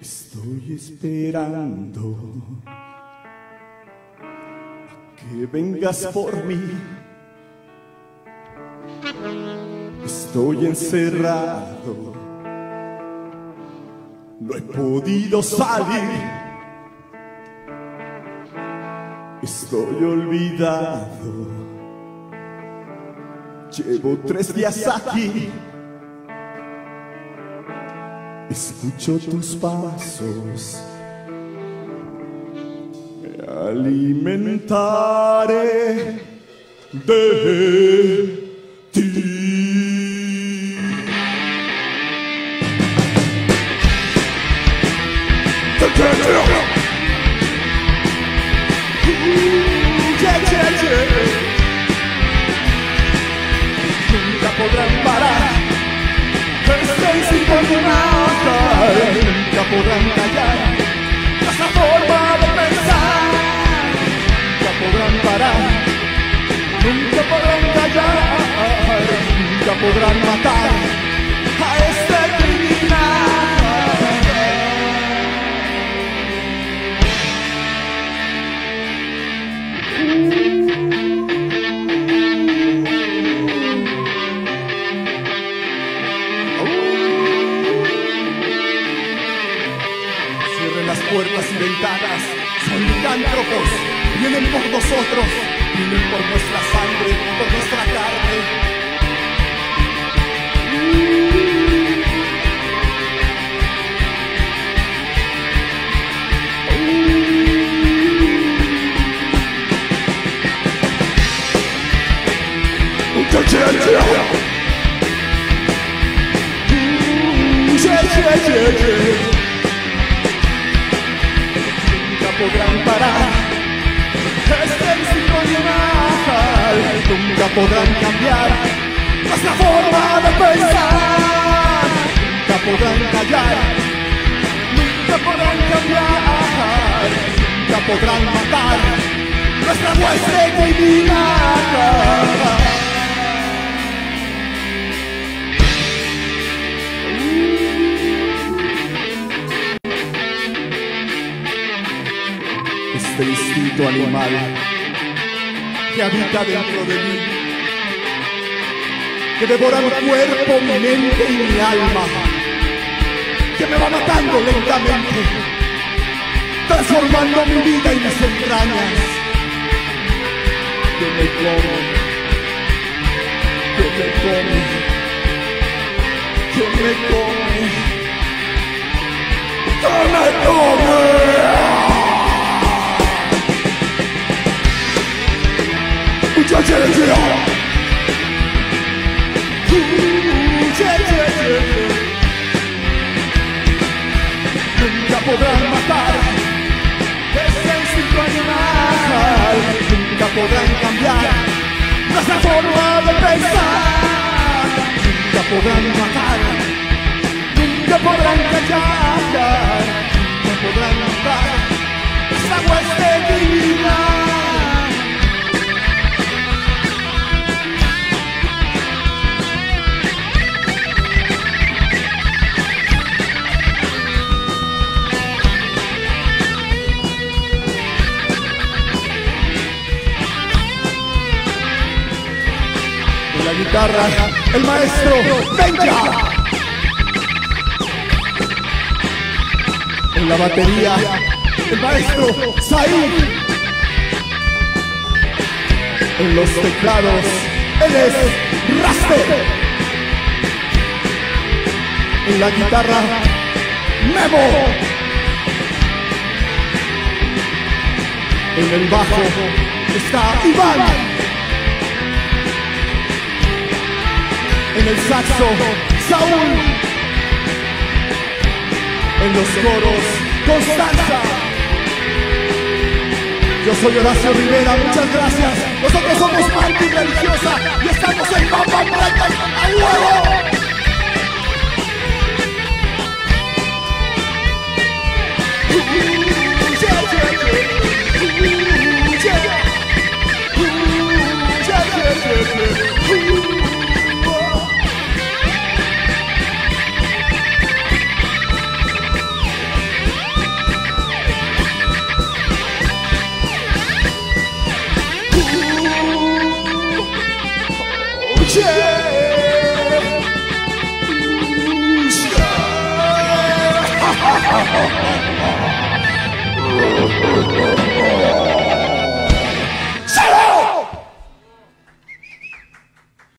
Estoy esperando que vengas por mí. Estoy encerrado, no he podido salir. Estoy olvidado. Llevo tres días aquí. Escucho tus pasos. Me alimentaré de ti. Podrán callar esa forma de pensar. Nunca podrán parar. Nunca podrán callar. Nunca podrán matar puertas y ventanas, son licántropos, vienen por nosotros, vienen por nuestra sangre, por nuestra carne. Yeah, yeah, yeah, podrán cambiar. Nuestra forma de pensar, nunca podrán callar, nunca podrán cambiar, nunca podrán matar. Nuestra muestra criminal. este instinto animal que habita dentro de mí, que devora mi cuerpo, mi mente y mi alma, que me va matando lentamente, transformando mi vida y mis entrañas, que me come, que me come, que me come, que me come. La guitarra, el maestro Benja. En la batería, el maestro Said. En los teclados, él es Raster. En la guitarra, Memo. En el bajo está Iván. En el saxo, Saúl, en los coros, Constanza. Yo soy Horacio Rivera, muchas gracias. Nosotros somos Manti Religiosa y estamos en Papa Blanca a huevo. Yeah.